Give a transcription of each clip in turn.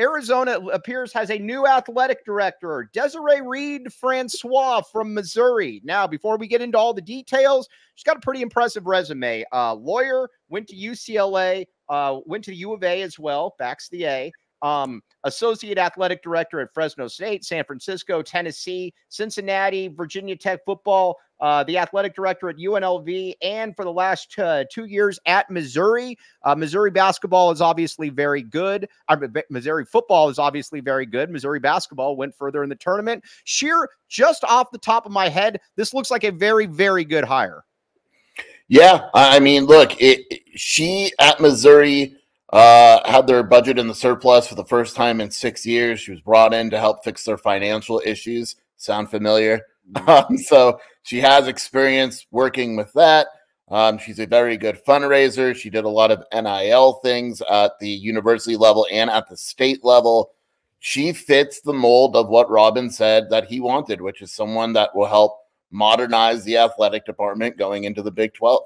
Arizona appears has a new athletic director, Desiree Reed Francois from Missouri. Now, before we get into all the details, she's got a pretty impressive resume. Uh, lawyer, went to UCLA, uh, went to the U of A as well, backs the A um, associate athletic director at Fresno State, San Francisco, Tennessee, Cincinnati, Virginia Tech football, uh, the athletic director at UNLV, and for the last uh, two years at Missouri. Uh, Missouri basketball is obviously very good. Missouri football is obviously very good. Missouri basketball went further in the tournament. Scheer, just off the top of my head, this looks like a very, very good hire. Yeah, I mean, look, it, she at Missouri uh, had their budget in the surplus for the first time in six years. She was brought in to help fix their financial issues. Sound familiar? Mm-hmm. Um, so she has experience working with that. Um, she's a very good fundraiser. She did a lot of NIL things at the university level and at the state level. She fits the mold of what Robin said that he wanted, which is someone that will help modernize the athletic department going into the Big 12.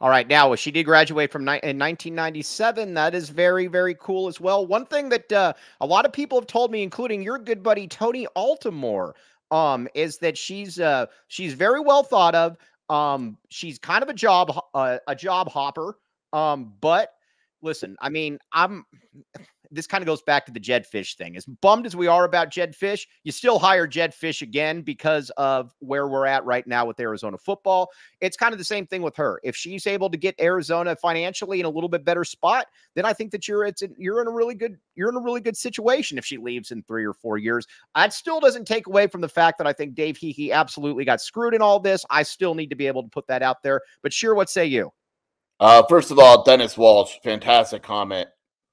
All right, now she did graduate from in 1997. That is very, very cool as well. One thing that uh, a lot of people have told me, including your good buddy Tony Altimore, um, is that she's uh, she's very well thought of. Um, she's kind of a job uh, a job hopper. Um, but listen, I mean, I'm this kind of goes back to the Jedd Fisch thing. As bummed as we are about Jedd Fisch, you still hire Jedd Fisch again because of where we're at right now with Arizona football. It's kind of the same thing with her. If she's able to get Arizona financially in a little bit better spot, then I think that you're it's you're in a really good you're in a really good situation if she leaves in three or four years. That still doesn't take away from the fact that I think Dave Heeke absolutely got screwed in all this. I still need to be able to put that out there. But sure, what say you? Uh, first of all, Dennis Walsh, fantastic comment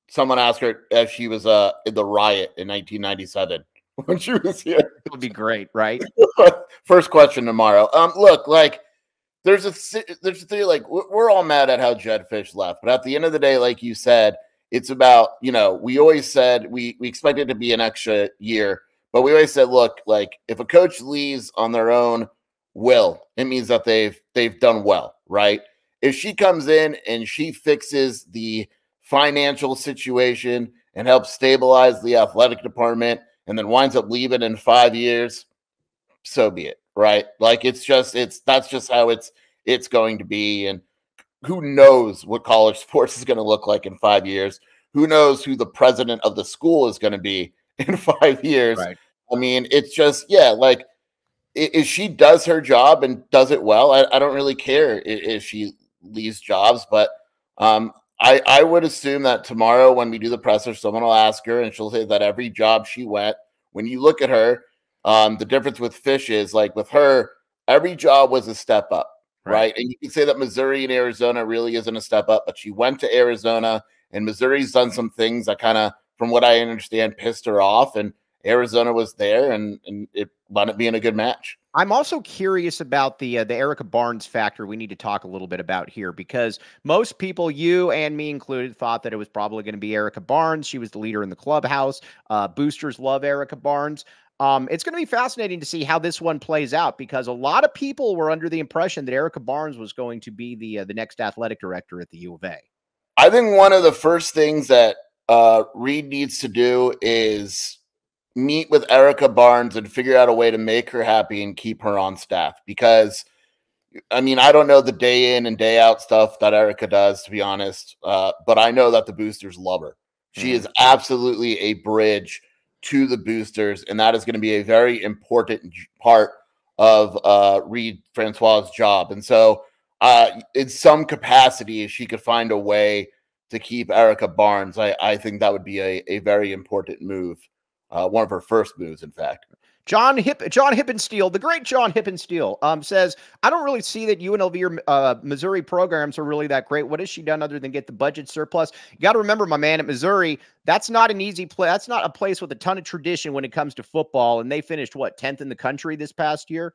someone asked her if she was uh in the riot in 1997 when she was here. It would be great, right? First question tomorrow. Um, look, like there's a there's a thing like we're all mad at how Jedd Fisch left, but at the end of the day, like you said, it's about you know we always said we we expected to be an extra year, but we always said, look, like if a coach leaves on their own will, it means that they've they've done well, right? If she comes in and she fixes the financial situation and help stabilize the athletic department and then winds up leaving in five years, so be it. Right. Like it's just, it's that's just how it's it's going to be. And who knows what college sports is going to look like in five years? Who knows who the president of the school is going to be in five years? Right. I mean, it's just, yeah, like if she does her job and does it well, I, I don't really care if she leaves jobs, but um, I, I would assume that tomorrow when we do the presser, someone will ask her and she'll say that every job she went, when you look at her, um, the difference with Fisch is like with her, every job was a step up, right? right? And you can say that Missouri and Arizona really isn't a step up, but she went to Arizona and Missouri's done some things that kind of, from what I understand, pissed her off. And Arizona was there and, and it wound up being a good match. I'm also curious about the uh, the Erika Barnes factor. We need to talk a little bit about here because most people, you and me included, thought that it was probably going to be Erika Barnes. She was the leader in the clubhouse. Uh, boosters love Erika Barnes. Um, it's going to be fascinating to see how this one plays out because a lot of people were under the impression that Erika Barnes was going to be the uh, the next athletic director at the U of A. I think one of the first things that uh, Reed needs to do is meet with Erika Barnes and figure out a way to make her happy and keep her on staff because I mean, I don't know the day in and day out stuff that Erika does, to be honest, uh, but I know that the boosters love her. She mm. is absolutely a bridge to the boosters, and that is going to be a very important part of uh, Reed Francois' job. And so, uh, in some capacity, if she could find a way to keep Erika Barnes, I, I think that would be a, a very important move uh, one of her first moves, in fact. John Hip, John Hippensteel, the great John Hippensteel, um, says, I don't really see that UNLV or uh, Missouri programs are really that great. What has she done other than get the budget surplus? You got to remember, my man, at Missouri, that's not an easy play. That's not a place with a ton of tradition when it comes to football. And they finished, what, 10th in the country this past year?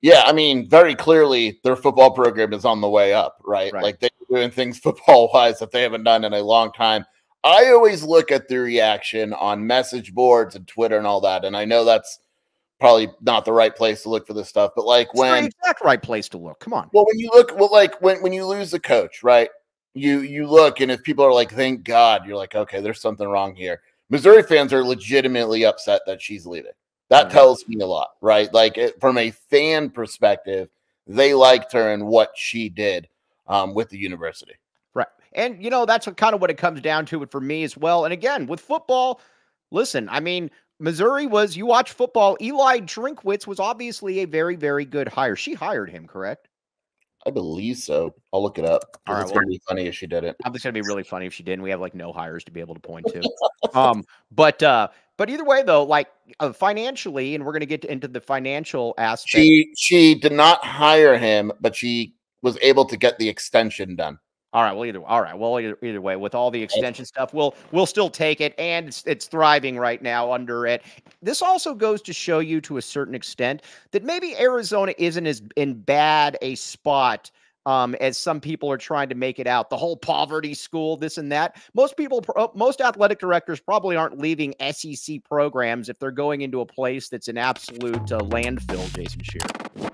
Yeah, I mean, very clearly their football program is on the way up, right? right. Like they're doing things football wise that they haven't done in a long time. I always look at the reaction on message boards and Twitter and all that. And I know that's probably not the right place to look for this stuff, but like it's when the exact right place to look. Come on. Well, when you look, well, like when when you lose the coach, right? You you look, and if people are like, "Thank God," you're like, "Okay, there's something wrong here." Missouri fans are legitimately upset that she's leaving. That mm-hmm. tells me a lot, right? Like it, from a fan perspective, they liked her and what she did um, with the university. And, you know, that's what, kind of what it comes down to for me as well. And again, with football, listen, I mean, Missouri was, you watch football, Eli Drinkwitz was obviously a very, very good hire. She hired him, correct? I believe so. I'll look it up. All right, it's well, gonna be funny if she did it. It's gonna be really funny if she didn't. We have like no hires to be able to point to. um, but uh, but either way though, like uh, financially, and we're gonna get into the financial aspect. She she did not hire him, but she was able to get the extension done. All right. Well, either all right. Well, either, either way, with all the extension stuff, we'll we'll still take it, and it's it's thriving right now under it. This also goes to show you, to a certain extent, that maybe Arizona isn't as in bad a spot um, as some people are trying to make it out. The whole poverty school, this and that. Most people, uh, most athletic directors probably aren't leaving SEC programs if they're going into a place that's an absolute uh, landfill. Jason Scheer.